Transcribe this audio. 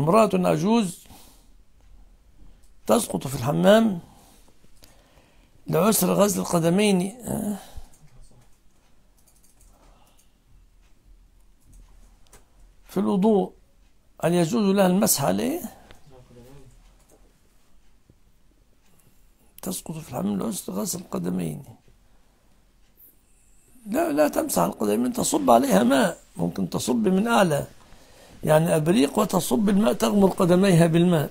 امرأة عجوز تسقط في الحمام لعسر غسل القدمين في الوضوء هل يجوز لها المسح عليه؟ تسقط في الحمام لعسر غسل القدمين. لا لا تمسح القدمين تصب عليها ماء ممكن تصب من أعلى. يعني أبريق وتصب الماء تغمر قدميها بالماء.